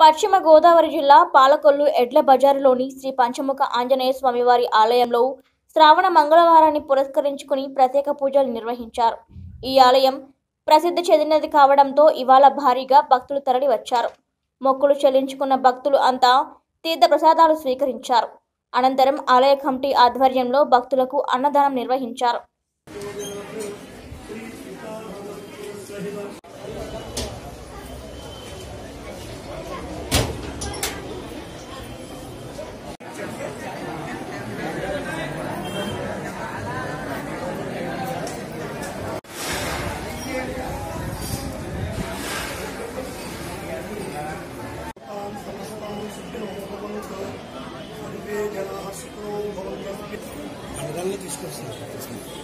పశ్చిమ గోదావరి జిల్లా పాలకొల్లు ఎడ్ల బజారులోని శ్రీ పంచముఖ ఆంజనేయ స్వామివారి ఆలయంలో శ్రావణ మంగళవారాన్ని పురస్కరించుకుని ప్రత్యేక పూజలు నిర్వహించారు. ఈ ఆలయం ప్రసిద్ధి చెందినది కావడంతో ఇవాళ భారీగా భక్తులు తరలి వచ్చారు. మొక్కులు చెల్లించుకున్న భక్తులు అంతా తీర్థ ప్రసాదాలు స్వీకరించారు. అనంతరం ఆలయ కమిటీ ఆధ్వర్యంలో భక్తులకు అన్నదానం నిర్వహించారు. しかほですね。